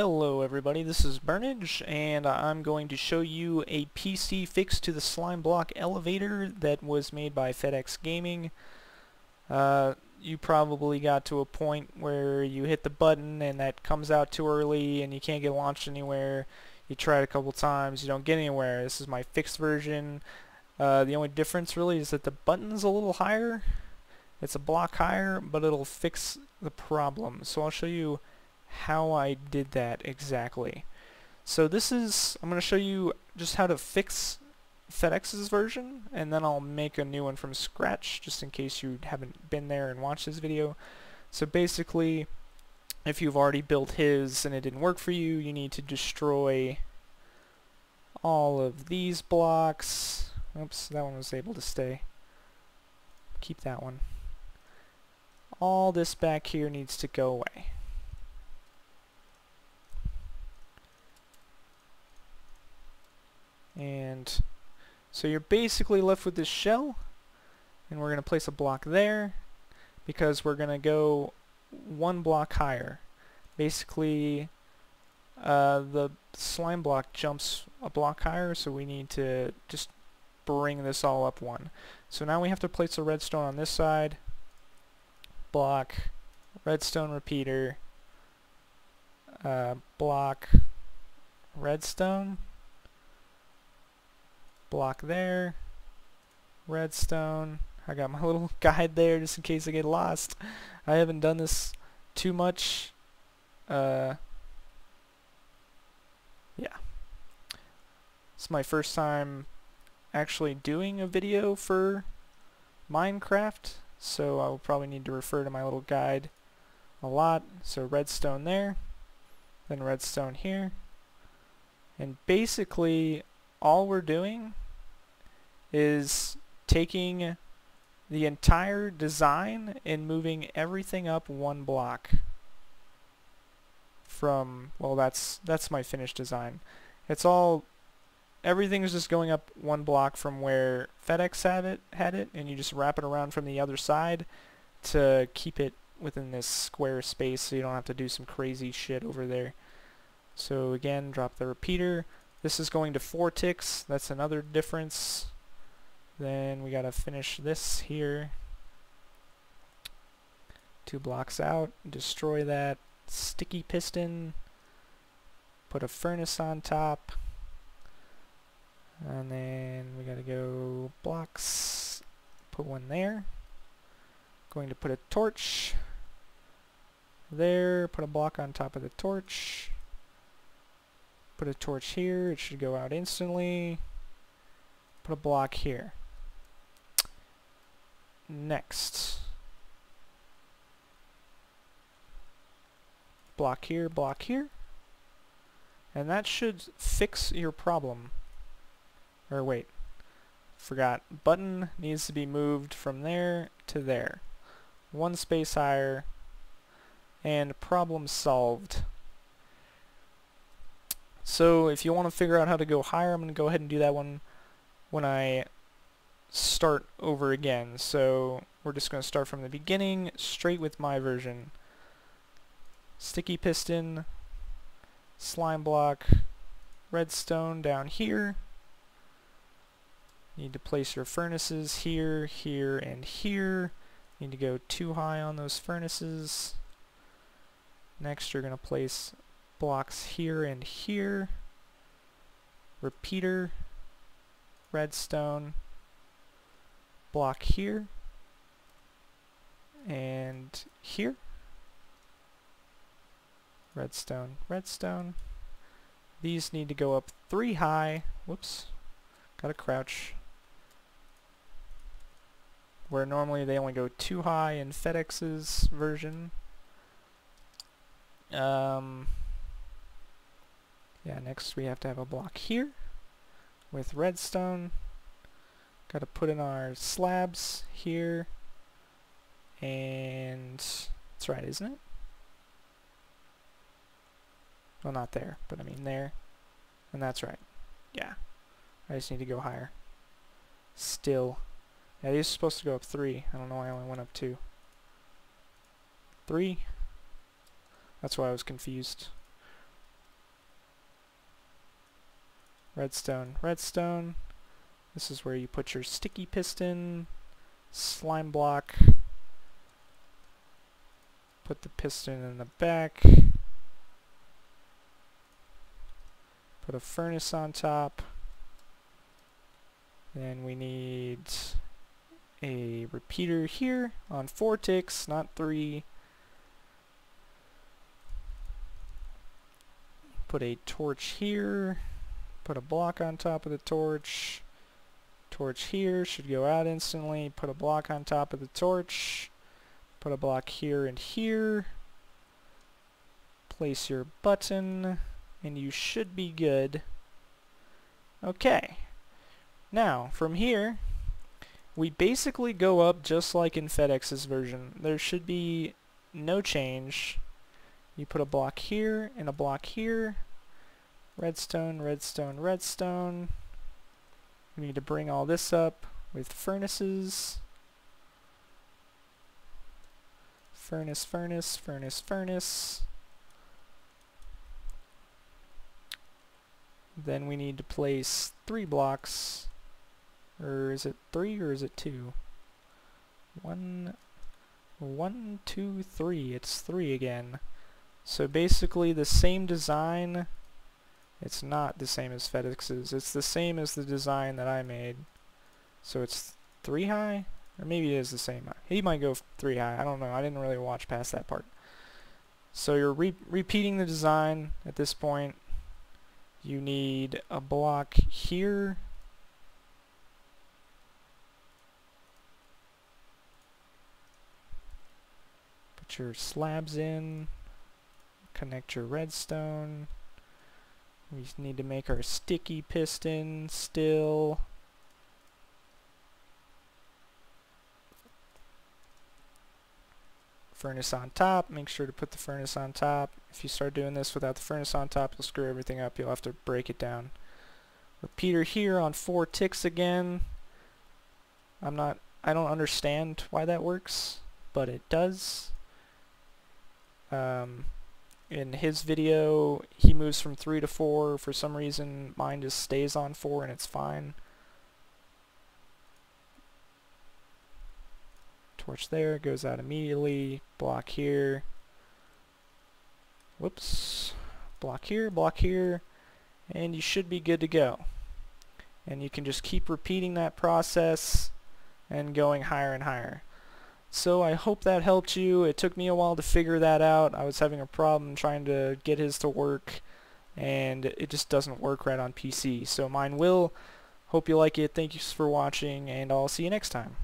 Hello everybody, this is Byrnage, and I'm going to show you a PC fix to the slime block elevator that was made by Fed X Gaming. Uh, you probably got to a point where you hit the button and that comes out too early and you can't get launched anywhere. You try it a couple times, you don't get anywhere. This is my fixed version. Uh, the only difference really is that the button's a little higher. It's a block higher, but it'll fix the problem. So I'll show you how I did that exactly. So this is, I'm going to show you just how to fix Fed X's version, and then I'll make a new one from scratch, just in case you haven't been there and watched this video. So basically, if you've already built his and it didn't work for you, you need to destroy all of these blocks. Oops, that one was able to stay. Keep that one. All this back here needs to go away. And so you're basically left with this shell and we're going to place a block there because we're going to go one block higher. Basically uh, the slime block jumps a block higher so we need to just bring this all up one. So now we have to place a redstone on this side, block, redstone repeater, uh, block, redstone, block there, redstone. I got my little guide there just in case I get lost. I haven't done this too much. Uh, yeah. It's my first time actually doing a video for Minecraft, so I will probably need to refer to my little guide a lot. So redstone there, then redstone here. And basically all we're doing is taking the entire design and moving everything up one block from well that's that's my finished design. It's all everything is just going up one block from where Fed X had it had it and you just wrap it around from the other side to keep it within this square space so you don't have to do some crazy shit over there. So again drop the repeater. This is going to four ticks that's another difference then we gotta finish this here. Two blocks out, destroy that sticky piston, put a furnace on top, and then we gotta go blocks, put one there. Going to put a torch there, put a block on top of the torch, put a torch here, it should go out instantly, put a block here next. Block here, block here. And that should fix your problem. Or wait, forgot. Button needs to be moved from there to there. One space higher. And problem solved. So if you want to figure out how to go higher, I'm going to go ahead and do that one when I start over again. So we're just going to start from the beginning, straight with my version. Sticky piston, slime block, redstone down here. Need to place your furnaces here, here, and here. Need to go too high on those furnaces. Next you're going to place blocks here and here. Repeater, redstone, block here and here. Redstone redstone. These need to go up three high. Whoops. Gotta crouch. Where normally they only go two high in Fed X's version. Um, yeah next we have to have a block here with redstone Got to put in our slabs here. And that's right, isn't it? Well, not there, but I mean there. And that's right. Yeah. I just need to go higher. Still. Yeah, these are supposed to go up three. I don't know why I only went up two. Three. That's why I was confused. redstone, redstone. This is where you put your sticky piston, slime block, put the piston in the back, put a furnace on top, then we need a repeater here on four ticks, not three. Put a torch here, put a block on top of the torch, torch here, should go out instantly, put a block on top of the torch, put a block here and here, place your button, and you should be good. Okay, now from here we basically go up just like in Fed X's version. There should be no change. You put a block here and a block here. Redstone, redstone, redstone. We need to bring all this up with furnaces. Furnace, furnace, furnace, furnace. Then we need to place three blocks or is it three or is it two? One, one, two, three. It's three again. So basically the same design, it's not the same as Fed X's. It's the same as the design that I made. So it's three high? Or maybe it is the same. Uh, he might go three high. I don't know. I didn't really watch past that part. So you're re repeating the design at this point. You need a block here Put your slabs in. Connect your redstone. We just need to make our sticky piston still. Furnace on top. Make sure to put the furnace on top. If you start doing this without the furnace on top, you'll screw everything up. You'll have to break it down. Repeater here on four ticks again. I'm not, I don't understand why that works, but it does. Um, in his video, he moves from 3 to 4. For some reason, mine just stays on 4 and it's fine. Torch there, goes out immediately. Block here. Whoops. Block here, block here. And you should be good to go. And you can just keep repeating that process and going higher and higher. So I hope that helped you. It took me a while to figure that out. I was having a problem trying to get his to work and it just doesn't work right on PC. So mine will. Hope you like it. Thank you for watching and I'll see you next time.